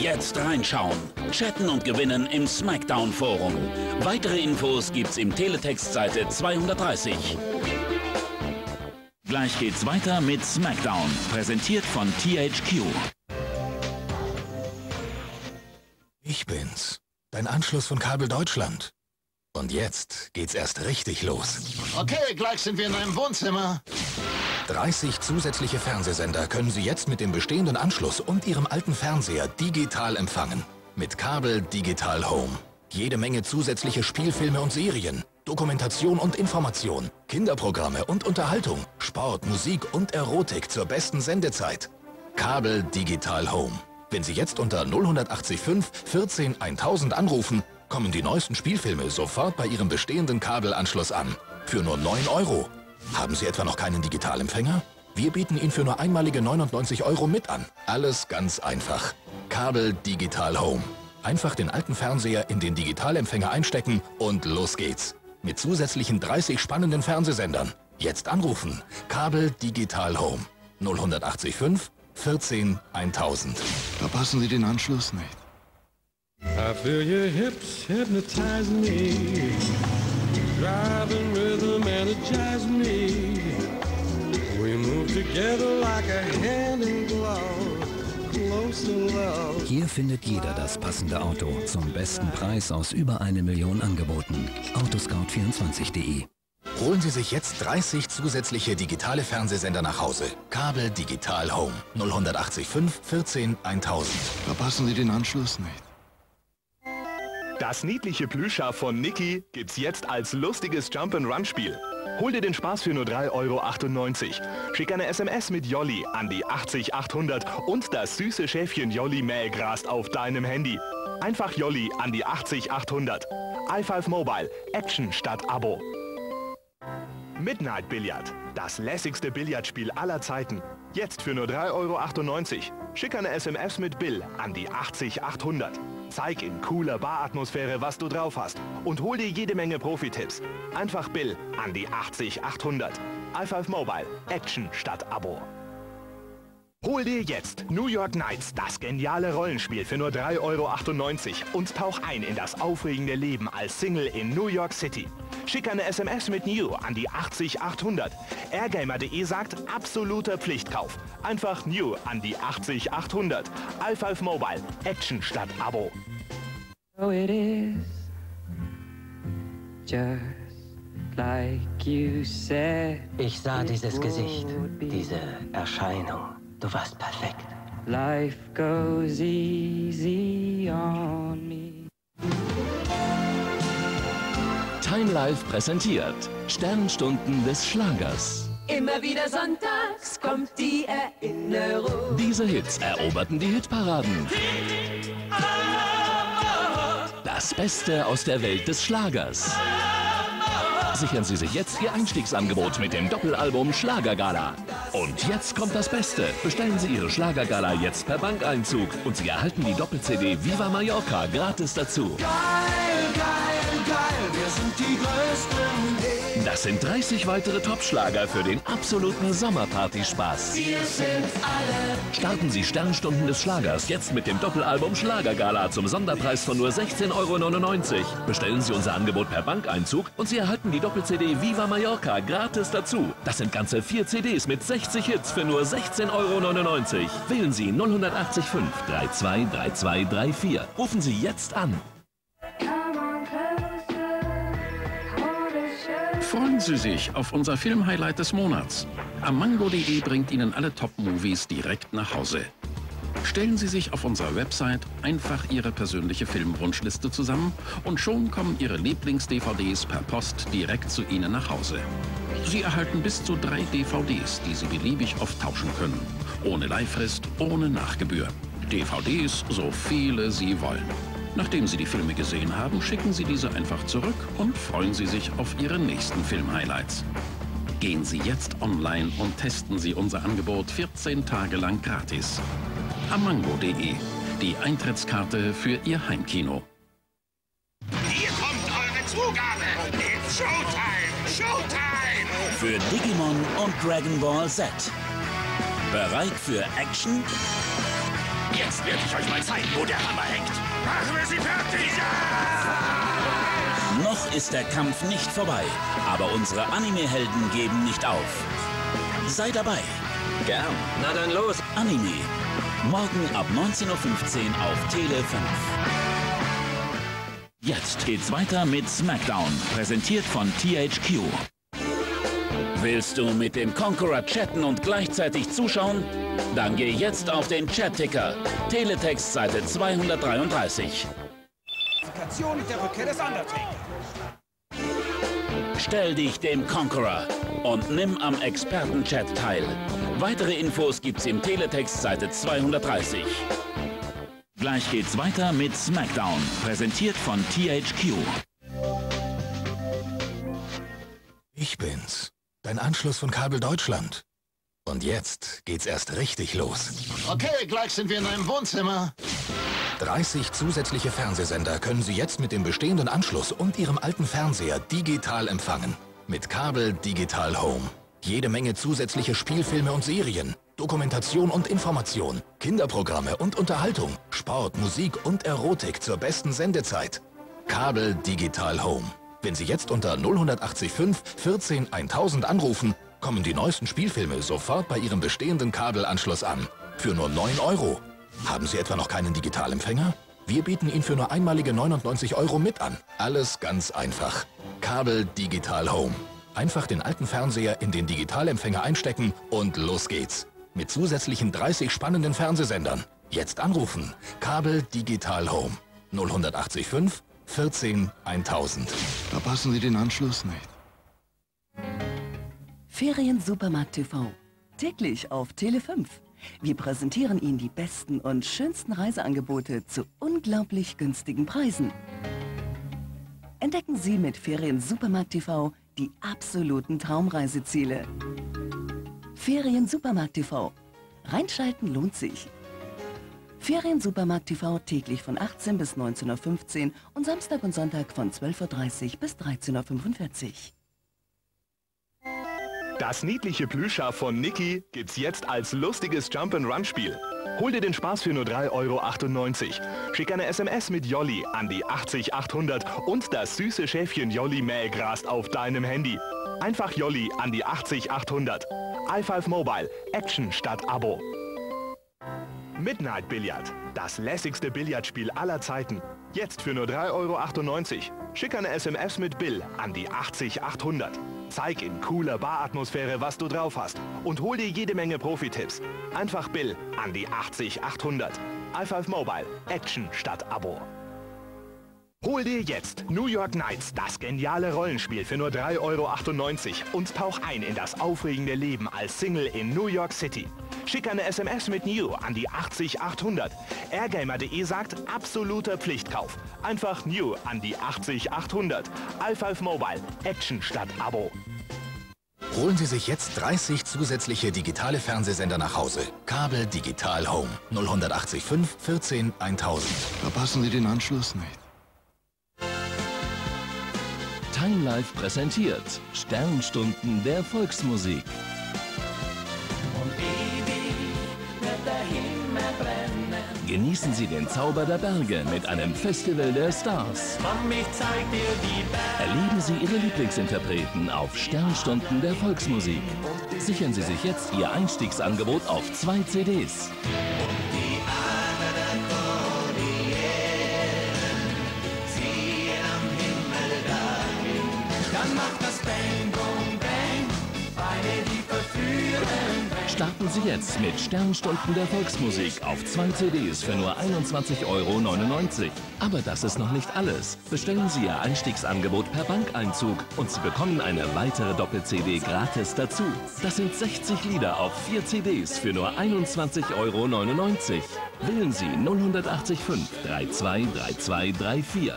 Jetzt reinschauen, chatten und gewinnen im Smackdown Forum. Weitere Infos gibt's im Teletext Seite 230. Gleich geht's weiter mit Smackdown, präsentiert von THQ. Ich bin's, dein Anschluss von Kabel Deutschland. Und jetzt geht's erst richtig los. Okay, gleich sind wir in einem Wohnzimmer. 30 zusätzliche Fernsehsender können Sie jetzt mit dem bestehenden Anschluss und Ihrem alten Fernseher digital empfangen. Mit Kabel Digital Home. Jede Menge zusätzliche Spielfilme und Serien, Dokumentation und Information, Kinderprogramme und Unterhaltung, Sport, Musik und Erotik zur besten Sendezeit. Kabel Digital Home. Wenn Sie jetzt unter 0185 14 1000 anrufen, kommen die neuesten Spielfilme sofort bei Ihrem bestehenden Kabelanschluss an. Für nur 9 Euro. Haben Sie etwa noch keinen Digitalempfänger? Wir bieten ihn für nur einmalige 99 Euro mit an. Alles ganz einfach. Kabel Digital Home. Einfach den alten Fernseher in den Digitalempfänger einstecken und los geht's. Mit zusätzlichen 30 spannenden Fernsehsendern. Jetzt anrufen. Kabel Digital Home. 0185 14 1000. Verpassen Sie den Anschluss nicht. I feel your hips hypnotize me. Driving rhythm me. Hier findet jeder das passende Auto zum besten Preis aus über eine Million Angeboten. Autoscout24.de Holen Sie sich jetzt 30 zusätzliche digitale Fernsehsender nach Hause. Kabel Digital Home. 0185 14 1000. Verpassen Sie den Anschluss nicht. Das niedliche Plüschschaf von Niki gibt's jetzt als lustiges Jump-and-Run-Spiel. Hol dir den Spaß für nur 3,98 Euro. Schick eine SMS mit Jolli an die 80800 und das süße Schäfchen Jolli mähgrast auf deinem Handy. Einfach Jolli an die 80800. i5 Mobile. Action statt Abo. Midnight Billard. Das lässigste Billardspiel aller Zeiten. Jetzt für nur 3,98 Euro. Schick eine SMS mit Bill an die 80800. Zeig in cooler Baratmosphäre, was du drauf hast. Und hol dir jede Menge Profi-Tipps. Einfach Bill an die 80800. i5 Mobile. Action statt Abo. Hol dir jetzt New York Knights, das geniale Rollenspiel für nur 3,98 Euro und tauch ein in das aufregende Leben als Single in New York City. Schick eine SMS mit New an die 80800. Airgamer.de sagt absoluter Pflichtkauf. Einfach New an die 80800. i5 Mobile. Action statt Abo. So it is just like you said. Ich sah dieses Gesicht, diese Erscheinung. Du warst perfekt. Life goes easy on me. Time Life präsentiert Sternstunden des Schlagers. Immer wieder sonntags kommt die Erinnerung. Diese Hits eroberten die Hitparaden. Das Beste aus der Welt des Schlagers. Sichern Sie sich jetzt Ihr Einstiegsangebot mit dem Doppelalbum Schlagergala. Und jetzt kommt das Beste. Bestellen Sie Ihre Schlagergala jetzt per Bankeinzug und Sie erhalten die Doppel-CD Viva Mallorca gratis dazu. Geil, geil, geil, wir sind die Größten. Das sind 30 weitere Topschlager für den absoluten Sommerpartyspaß. Wir sind alle. Starten Sie Sternstunden des Schlagers jetzt mit dem Doppelalbum Schlagergala zum Sonderpreis von nur 16,99 Euro. Bestellen Sie unser Angebot per Bankeinzug und Sie erhalten die Doppel-CD Viva Mallorca gratis dazu. Das sind ganze vier CDs mit 60 Hits für nur 16,99 Euro. Wählen Sie 0185 323234. Rufen Sie jetzt an. Freuen Sie sich auf unser Filmhighlight des Monats. Amango.de bringt Ihnen alle Top-Movies direkt nach Hause. Stellen Sie sich auf unserer Website einfach Ihre persönliche Filmwunschliste zusammen und schon kommen Ihre Lieblings-DVDs per Post direkt zu Ihnen nach Hause. Sie erhalten bis zu drei DVDs, die Sie beliebig oft tauschen können. Ohne Leihfrist, ohne Nachgebühr. DVDs, so viele Sie wollen. Nachdem Sie die Filme gesehen haben, schicken Sie diese einfach zurück und freuen Sie sich auf Ihre nächsten Filmhighlights. Gehen Sie jetzt online und testen Sie unser Angebot 14 Tage lang gratis. Amango.de, die Eintrittskarte für Ihr Heimkino. Hier kommt eure Zugabe. It's Showtime, Showtime. Für Digimon und Dragon Ball Z. Bereit für Action? Jetzt werde ich euch mal zeigen, wo der Hammer hängt. Machen wir sie fertig! Noch ist der Kampf nicht vorbei, aber unsere Anime-Helden geben nicht auf. Sei dabei. Gern. Na dann los. Anime. Morgen ab 19.15 Uhr auf Tele 5. Jetzt geht's weiter mit SmackDown, präsentiert von THQ. Willst du mit dem Conqueror chatten und gleichzeitig zuschauen? Dann geh jetzt auf den Chat-Ticker. Teletext Seite 233. mit der Rückkehr des Undertaker. Stell dich dem Conqueror und nimm am Experten-Chat teil. Weitere Infos gibt's im Teletext Seite 230. Gleich geht's weiter mit SmackDown, präsentiert von THQ. Ich bin's, dein Anschluss von Kabel Deutschland. Und jetzt geht's erst richtig los. Okay, gleich sind wir in einem Wohnzimmer. 30 zusätzliche Fernsehsender können Sie jetzt mit dem bestehenden Anschluss und Ihrem alten Fernseher digital empfangen. Mit Kabel Digital Home. Jede Menge zusätzliche Spielfilme und Serien, Dokumentation und Information, Kinderprogramme und Unterhaltung, Sport, Musik und Erotik zur besten Sendezeit. Kabel Digital Home. Wenn Sie jetzt unter 0185 14 1000 anrufen, kommen die neuesten Spielfilme sofort bei Ihrem bestehenden Kabelanschluss an. Für nur 9 Euro. Haben Sie etwa noch keinen Digitalempfänger? Wir bieten ihn für nur einmalige 99 Euro mit an. Alles ganz einfach. Kabel Digital Home. Einfach den alten Fernseher in den Digitalempfänger einstecken und los geht's. Mit zusätzlichen 30 spannenden Fernsehsendern. Jetzt anrufen. Kabel Digital Home. 0185 14 1000. Verpassen Sie den Anschluss nicht. Ferien Supermarkt TV. Täglich auf Tele 5. Wir präsentieren Ihnen die besten und schönsten Reiseangebote zu unglaublich günstigen Preisen. Entdecken Sie mit Ferien Supermarkt TV die absoluten Traumreiseziele. Ferien Supermarkt TV. Reinschalten lohnt sich. Ferien Supermarkt TV täglich von 18 bis 19.15 Uhr und Samstag und Sonntag von 12.30 Uhr bis 13.45 Uhr. Das niedliche Plüschschaf von Niki gibt's jetzt als lustiges Jump-and-Run-Spiel. Hol dir den Spaß für nur 3,98 Euro. Schick eine SMS mit Jolli an die 80800 und das süße Schäfchen Jolli mähgrast auf deinem Handy. Einfach Jolli an die 80800. i5 Mobile. Action statt Abo. Midnight Billard. Das lässigste Billardspiel aller Zeiten. Jetzt für nur 3,98 Euro. Schick eine SMS mit Bill an die 80800. Zeig in cooler Baratmosphäre, was du drauf hast. Und hol dir jede Menge Profi-Tipps. Einfach Bill an die 80800. i5 Mobile. Action statt Abo. Hol dir jetzt New York Knights, das geniale Rollenspiel für nur 3,98 Euro und tauch ein in das aufregende Leben als Single in New York City. Schick eine SMS mit New an die 80800. Airgamer.de sagt absoluter Pflichtkauf. Einfach New an die 80800. i5 Mobile. Action statt Abo. Holen Sie sich jetzt 30 zusätzliche digitale Fernsehsender nach Hause. Kabel Digital Home. 0185 14 1000. Verpassen Sie den Anschluss nicht. Time Life präsentiert Sternstunden der Volksmusik. Genießen Sie den Zauber der Berge mit einem Festival der Stars. Komm, ich zeig dir die Berge. Erleben Sie Ihre Lieblingsinterpreten auf Sternstunden der Volksmusik. Sichern Sie sich jetzt Ihr Einstiegsangebot auf zwei CDs. Dann macht das Bang, Boom, Bang, Beine, die verführen. Starten Sie jetzt mit Sternstunden der Volksmusik auf zwei CDs für nur 21,99 Euro. Aber das ist noch nicht alles. Bestellen Sie Ihr Einstiegsangebot per Bankeinzug und Sie bekommen eine weitere Doppel-CD gratis dazu. Das sind 60 Lieder auf vier CDs für nur 21,99 Euro. Wählen Sie 0185 323234.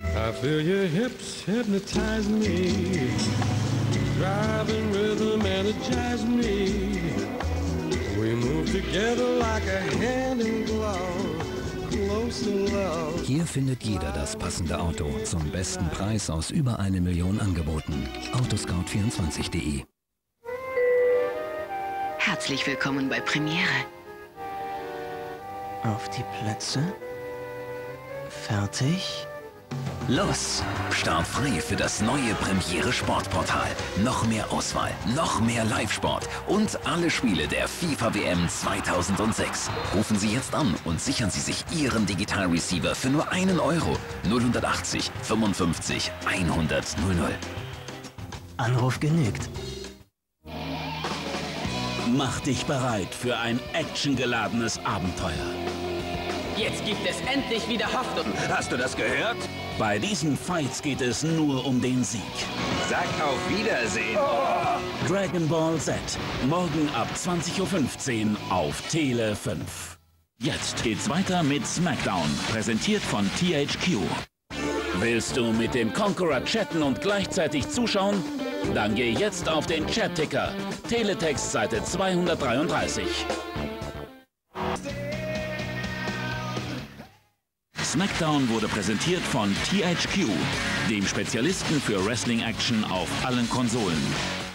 I feel your hips hypnotize me. Driving Hier findet jeder das passende Auto zum besten Preis aus über eine Million Angeboten. Autoscout24.de Herzlich willkommen bei Premiere. Auf die Plätze. Fertig. Los! Start frei für das neue Premiere Sportportal. Noch mehr Auswahl, noch mehr Live-Sport und alle Spiele der FIFA WM 2006. Rufen Sie jetzt an und sichern Sie sich Ihren Digital Receiver für nur einen Euro. 080 55 100 00. Anruf genügt. Mach dich bereit für ein actiongeladenes Abenteuer. Jetzt gibt es endlich wieder Hoffnung. Hast du das gehört? Bei diesen Fights geht es nur um den Sieg. Sag auf Wiedersehen. Dragon Ball Z. Morgen ab 20.15 Uhr auf Tele 5. Jetzt geht's weiter mit SmackDown, präsentiert von THQ. Willst du mit dem Conqueror chatten und gleichzeitig zuschauen? Dann geh jetzt auf den Chat-Ticker. Teletext Seite 233. SmackDown wurde präsentiert von THQ, dem Spezialisten für Wrestling-Action auf allen Konsolen.